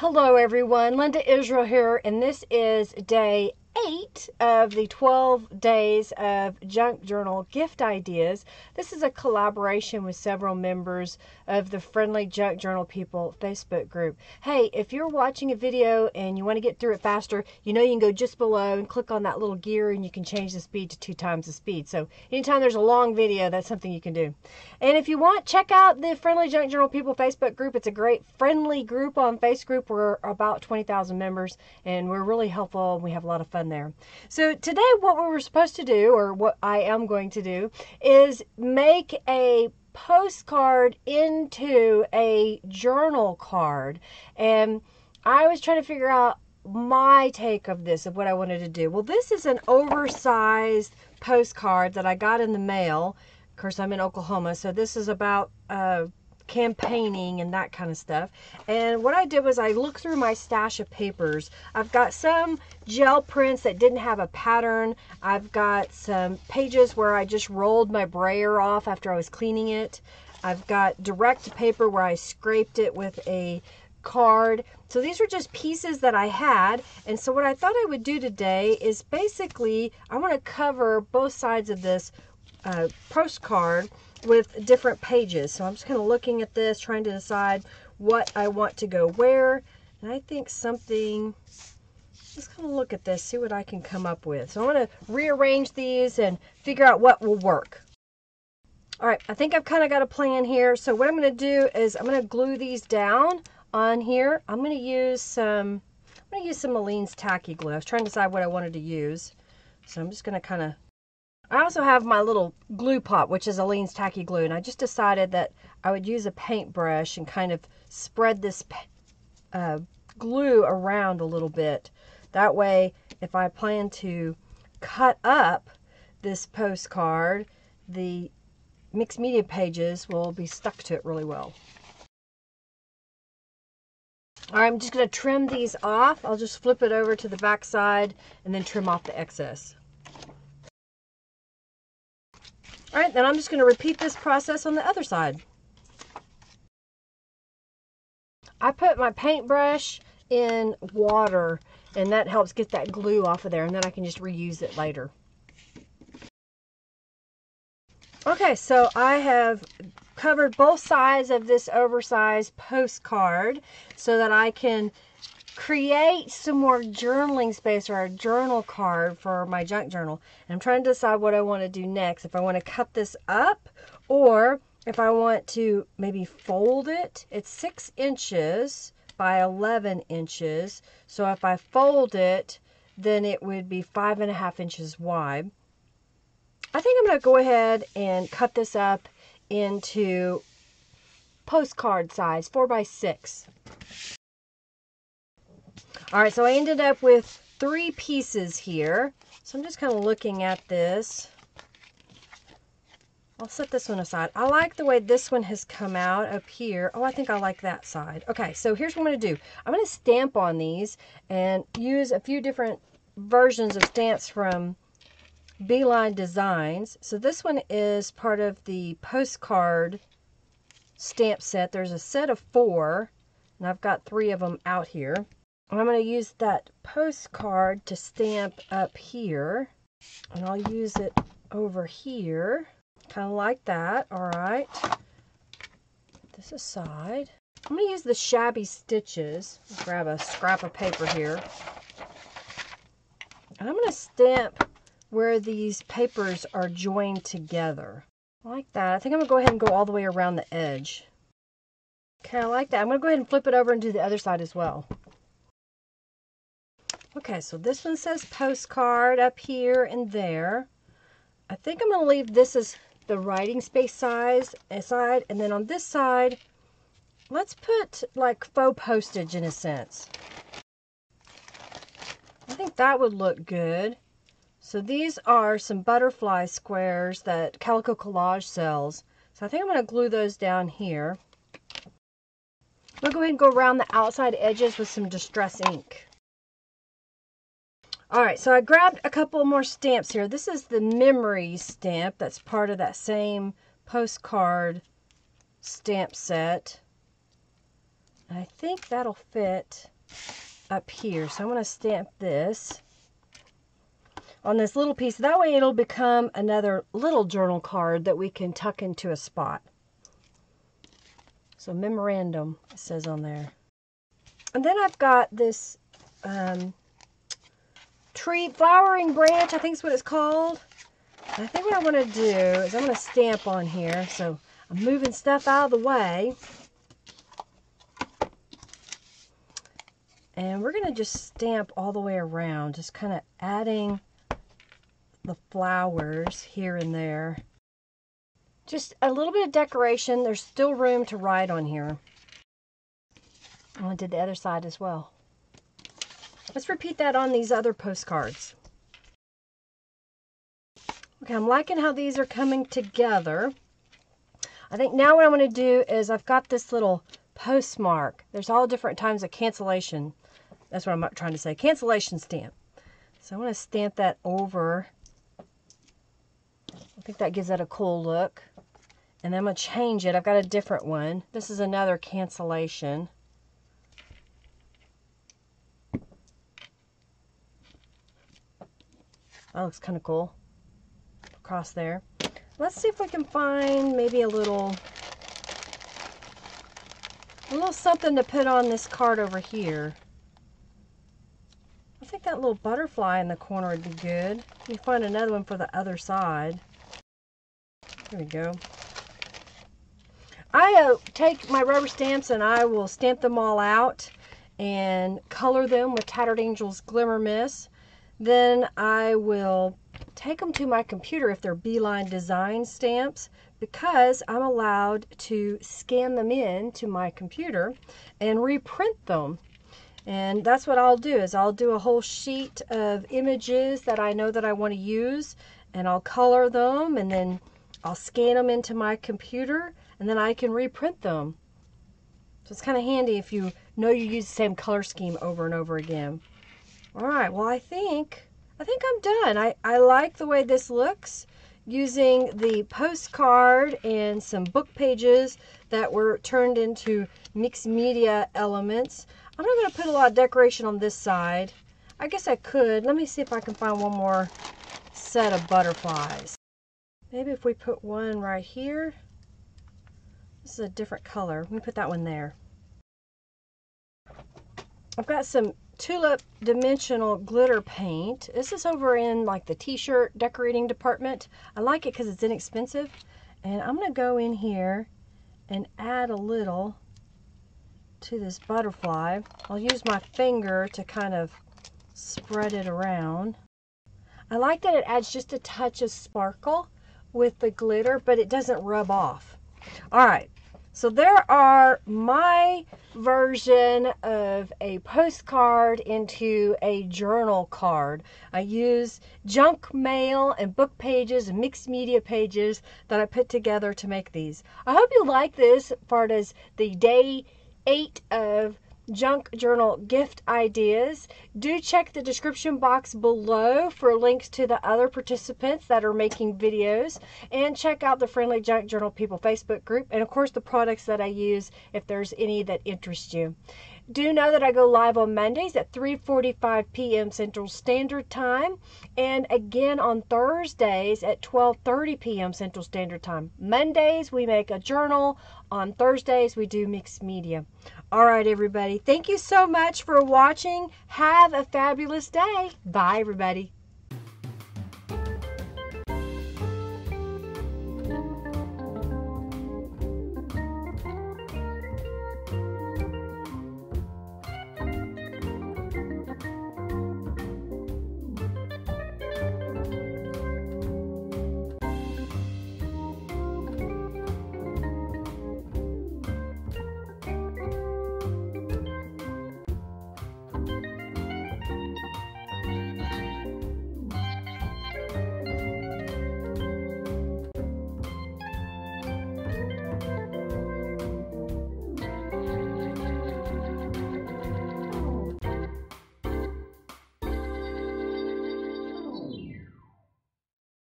Hello everyone, Linda Israel here, and this is day eight of the 12 days of Junk Journal gift ideas. This is a collaboration with several members of the Friendly Junk Journal People Facebook group. Hey, if you're watching a video and you want to get through it faster, you know you can go just below and click on that little gear and you can change the speed to two times the speed. So anytime there's a long video, that's something you can do. And if you want, check out the Friendly Junk Journal People Facebook group. It's a great friendly group on Facebook. We're about 20,000 members and we're really helpful and we have a lot of fun there. So today what we were supposed to do, or what I am going to do, is make a postcard into a journal card. And I was trying to figure out my take of this, of what I wanted to do. Well, this is an oversized postcard that I got in the mail. Of course, I'm in Oklahoma, so this is about uh, campaigning and that kind of stuff. And what I did was I looked through my stash of papers. I've got some gel prints that didn't have a pattern. I've got some pages where I just rolled my brayer off after I was cleaning it. I've got direct paper where I scraped it with a card. So these were just pieces that I had. And so what I thought I would do today is basically, I want to cover both sides of this uh, postcard with different pages. So I'm just kind of looking at this, trying to decide what I want to go where. And I think something, just kind of look at this, see what I can come up with. So I'm going to rearrange these and figure out what will work. All right, I think I've kind of got a plan here. So what I'm going to do is I'm going to glue these down on here. I'm going to use some, I'm going to use some Aleene's Tacky Glue. I was trying to decide what I wanted to use. So I'm just going to kind of I also have my little glue pot, which is Aleene's Tacky Glue, and I just decided that I would use a paintbrush and kind of spread this uh, glue around a little bit. That way, if I plan to cut up this postcard, the mixed media pages will be stuck to it really well. All right, I'm just going to trim these off. I'll just flip it over to the back side and then trim off the excess. All right, then I'm just going to repeat this process on the other side. I put my paintbrush in water and that helps get that glue off of there and then I can just reuse it later. Okay, so I have covered both sides of this oversized postcard so that I can create some more journaling space or a journal card for my junk journal. And I'm trying to decide what I want to do next. If I want to cut this up or if I want to maybe fold it. It's six inches by 11 inches. So if I fold it, then it would be five and a half inches wide. I think I'm going to go ahead and cut this up into postcard size, four by six. All right, so I ended up with three pieces here. So I'm just kind of looking at this. I'll set this one aside. I like the way this one has come out up here. Oh, I think I like that side. Okay, so here's what I'm going to do. I'm going to stamp on these and use a few different versions of stamps from B Line Designs. So this one is part of the postcard stamp set. There's a set of four, and I've got three of them out here. I'm going to use that postcard to stamp up here. And I'll use it over here. Kind of like that. All right. This aside. I'm going to use the shabby stitches. Grab a scrap of paper here. And I'm going to stamp where these papers are joined together. Like that. I think I'm going to go ahead and go all the way around the edge. Okay, I like that. I'm going to go ahead and flip it over and do the other side as well. Okay, so this one says postcard up here and there. I think I'm going to leave this as the writing space size eh, side. And then on this side, let's put like faux postage in a sense. I think that would look good. So these are some butterfly squares that Calico Collage sells. So I think I'm going to glue those down here. I'm going to go ahead and go around the outside edges with some Distress ink. All right, so I grabbed a couple more stamps here. This is the memory stamp that's part of that same postcard stamp set. I think that'll fit up here. So I'm going to stamp this on this little piece. That way it'll become another little journal card that we can tuck into a spot. So memorandum, says on there. And then I've got this um, tree flowering branch, I think is what it's called. I think what I want to do is I'm going to stamp on here. So I'm moving stuff out of the way. And we're going to just stamp all the way around, just kind of adding the flowers here and there. Just a little bit of decoration. There's still room to write on here. I did the other side as well. Let's repeat that on these other postcards. Okay, I'm liking how these are coming together. I think now what I'm going to do is I've got this little postmark. There's all different times of cancellation. That's what I'm trying to say. Cancellation stamp. So I'm going to stamp that over. I think that gives that a cool look. And I'm going to change it. I've got a different one. This is another cancellation. That looks kind of cool. Across there. Let's see if we can find maybe a little, a little something to put on this card over here. I think that little butterfly in the corner would be good. Me find another one for the other side. There we go. I uh, take my rubber stamps and I will stamp them all out and color them with Tattered Angels Glimmer Mist. Then I will take them to my computer if they're B Line Design stamps because I'm allowed to scan them in to my computer and reprint them. And that's what I'll do is I'll do a whole sheet of images that I know that I want to use and I'll color them and then I'll scan them into my computer and then I can reprint them. So it's kind of handy if you know you use the same color scheme over and over again. All right, well, I think, I think I'm done. I, I like the way this looks using the postcard and some book pages that were turned into mixed media elements. I'm not going to put a lot of decoration on this side. I guess I could. Let me see if I can find one more set of butterflies. Maybe if we put one right here. This is a different color. Let me put that one there. I've got some Tulip Dimensional Glitter Paint. This is over in like the t-shirt decorating department. I like it because it's inexpensive. And I'm going to go in here and add a little to this butterfly. I'll use my finger to kind of spread it around. I like that it adds just a touch of sparkle with the glitter, but it doesn't rub off. All right, so there are my version of a postcard into a journal card. I use junk mail and book pages and mixed media pages that I put together to make these. I hope you like this part as the day eight of junk journal gift ideas. Do check the description box below for links to the other participants that are making videos and check out the Friendly Junk Journal People Facebook group and of course the products that I use if there's any that interest you. Do know that I go live on Mondays at 3:45 p.m. Central Standard Time and again on Thursdays at 12:30 p.m. Central Standard Time. Mondays we make a journal, on Thursdays we do mixed media. All right everybody, thank you so much for watching. Have a fabulous day. Bye everybody.